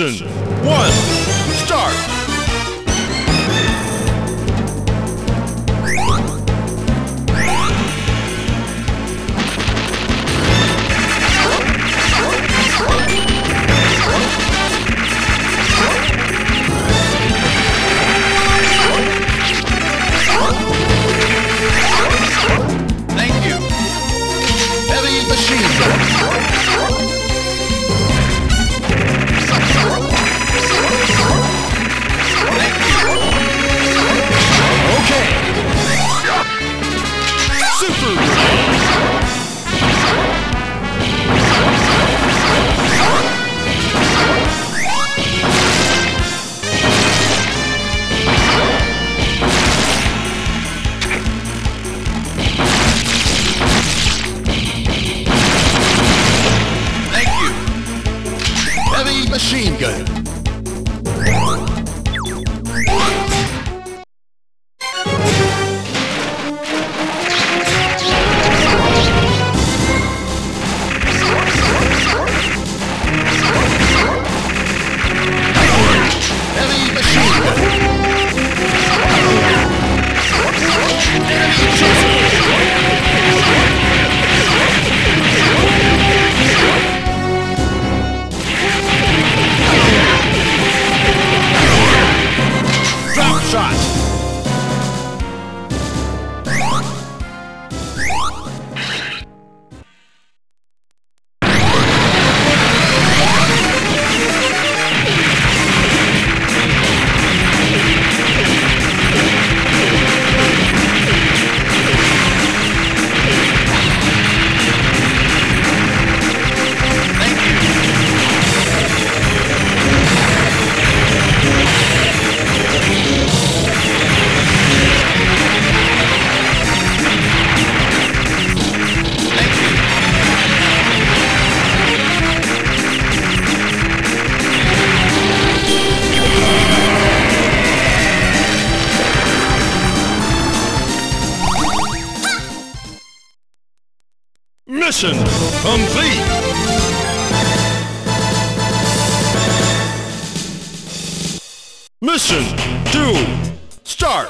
1. Start! Mission 2. Start!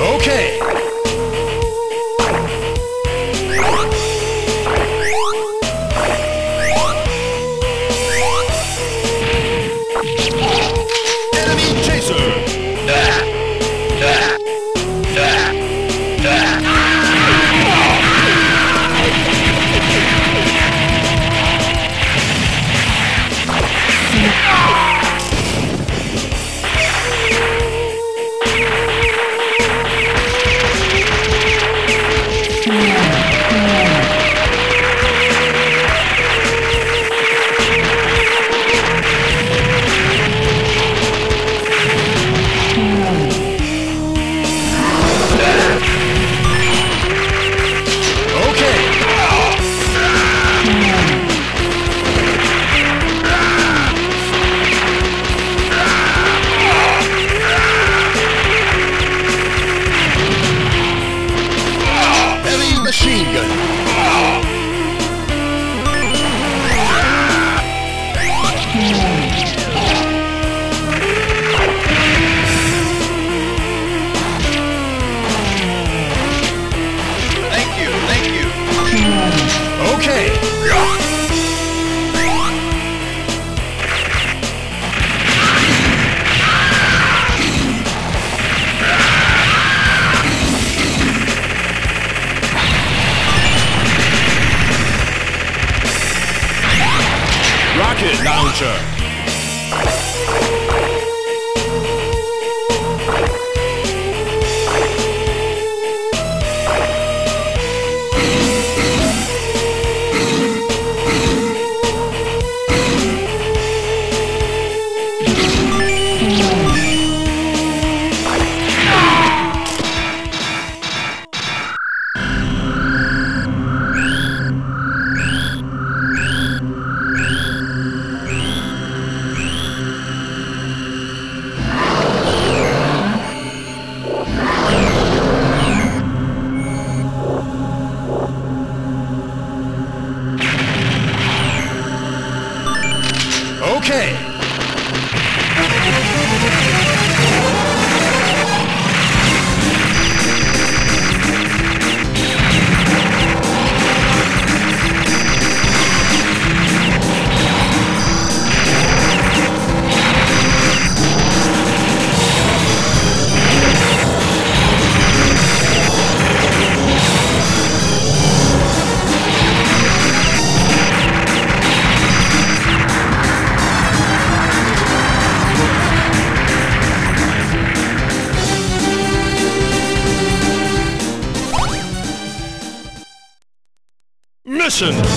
Okay! Mission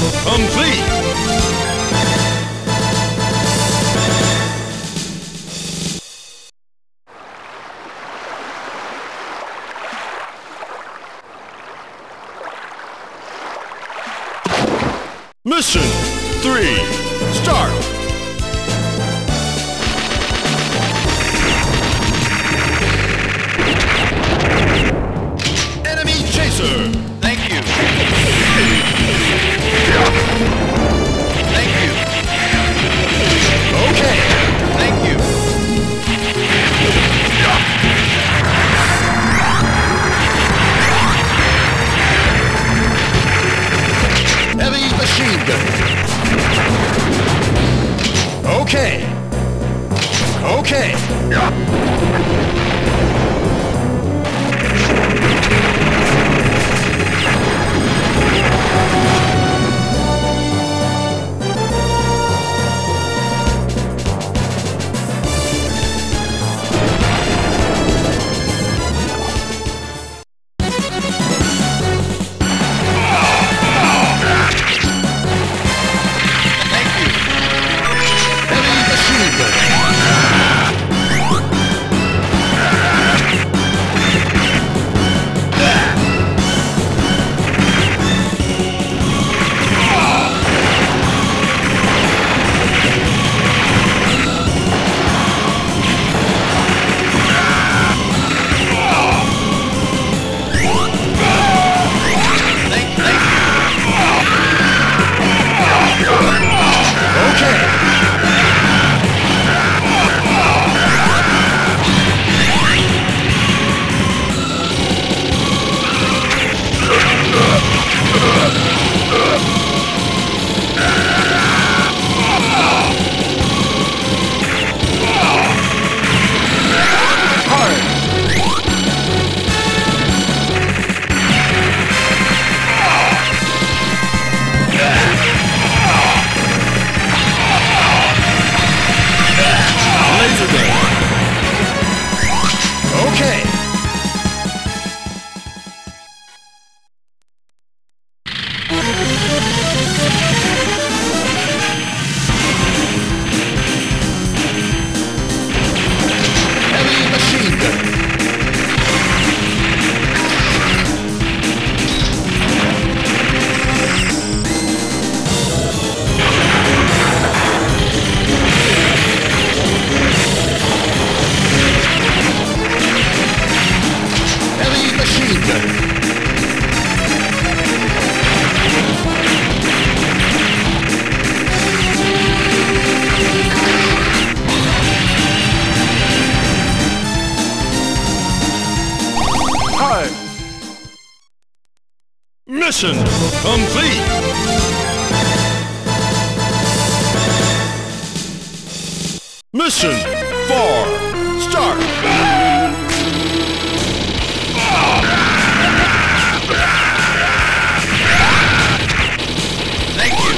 Thank you.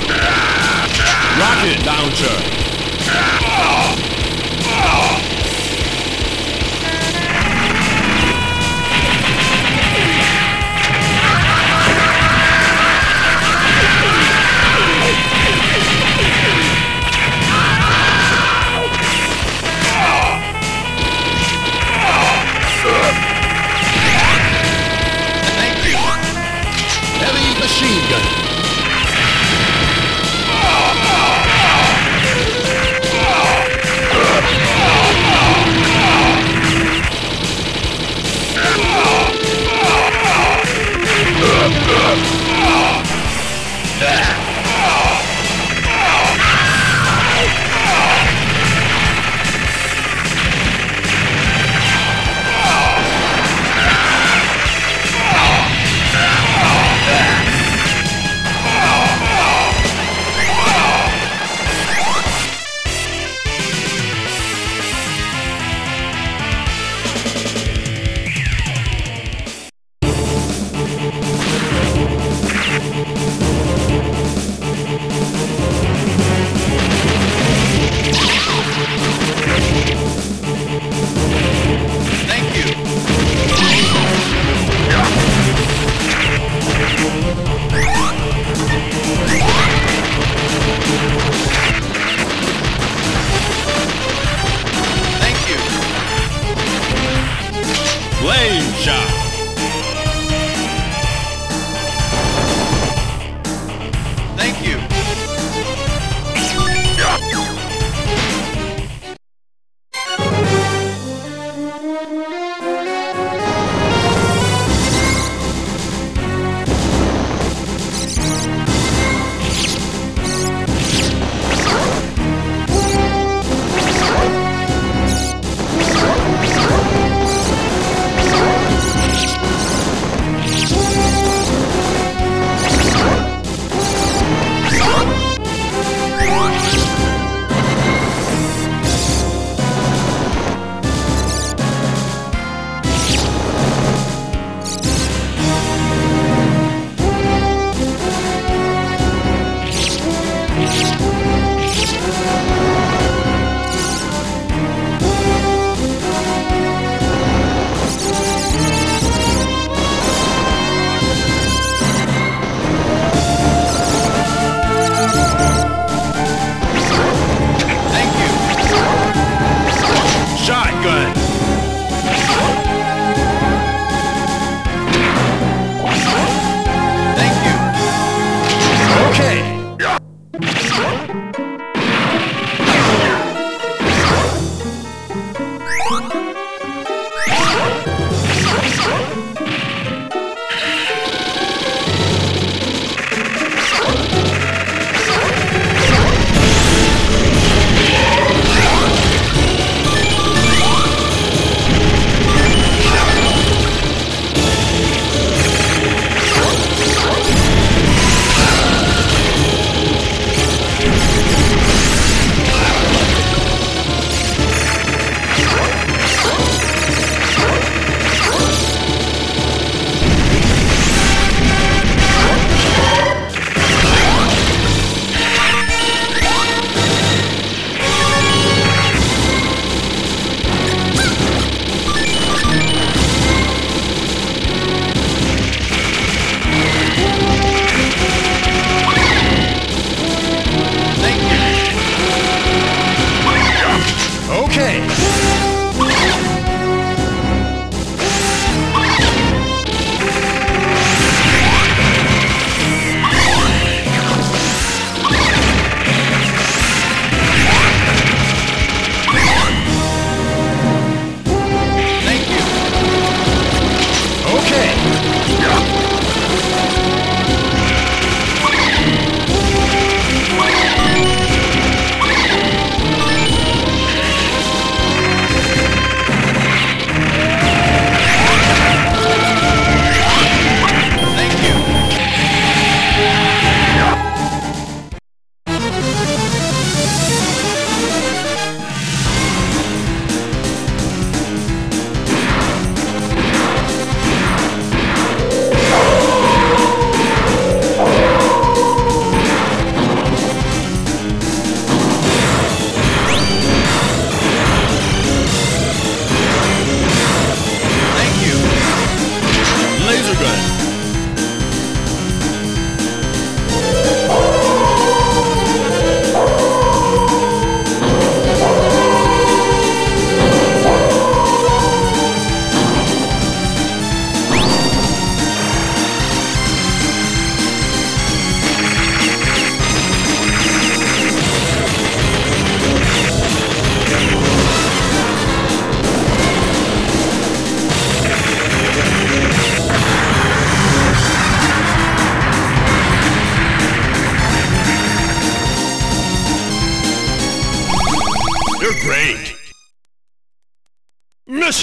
Rocket launcher! Abyss!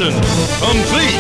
Mission complete.